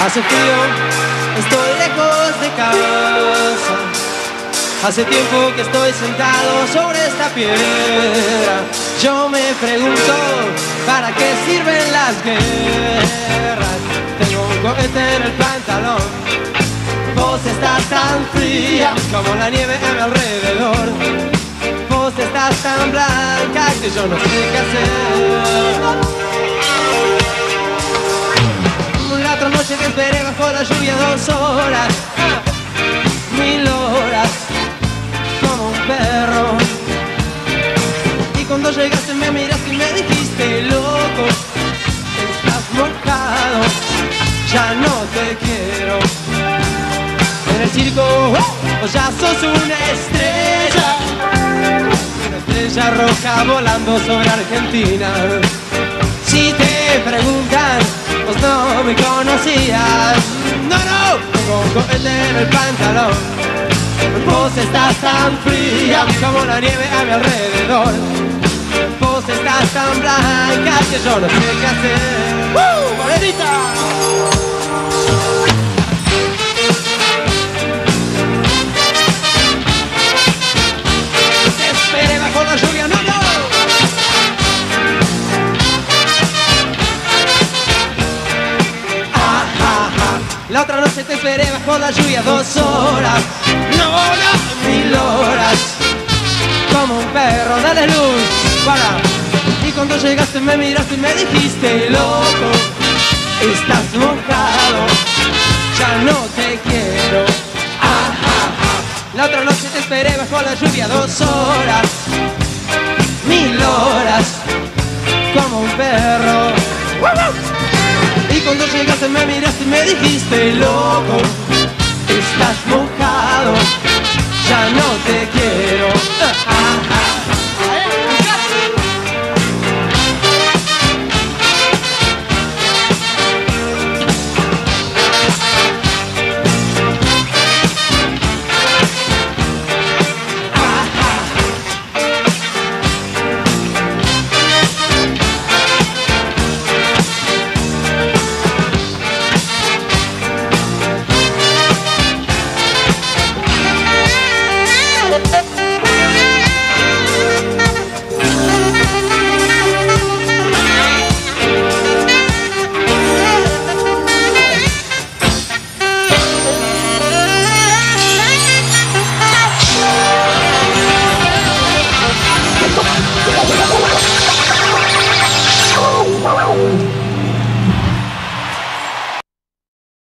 Hace frío, estoy lejos de casa. Hace tiempo que estoy sentado sobre esta piedra. Yo me pregunto, ¿para qué sirven las guerras? Tengo un cohete en el pantalón. Vos estás tan fría como la nieve a mi alrededor. Vos estás tan blanca que yo no sé qué hacer. Esperé bajo la lluvia dos horas, mil horas, como un perro. Y cuando llegaste me miraste y me dijiste, loco, estás mojado, ya no te quiero. En el circo, oh, ya sos una estrella, una estrella roja volando sobre Argentina. Si te preguntan, vos no me conocías. No, no, un cohete en el pantalón. Vos estás tan fría como la nieve a mi alrededor. Vos estás tan blanca que yo no sé qué hacer. ¡Uh, morenita! La otra noche te esperé bajo la lluvia dos horas, mil horas, como un perro, dale luz, para. Y cuando llegaste me miraste y me dijiste, loco, estás mojado, ya no te quiero. Ah, ah. La otra noche te esperé bajo la lluvia dos horas, mil horas, como un perro. Cuando llegaste me miraste y me dijiste loco Estás mojado, ya no te quiero